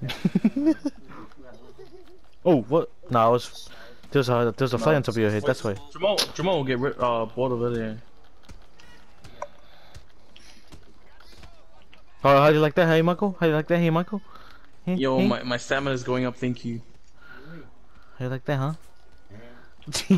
oh, what? No, I was. There's a there's a fly on top of your head. That's why. Jamal, Jamal will get rid, uh, bored of it. there. Oh, how do you like that? Hey, Michael. How do you like that? Hey, Michael. Hey, Yo, hey? my my stamina is going up. Thank you. How do you like that, huh?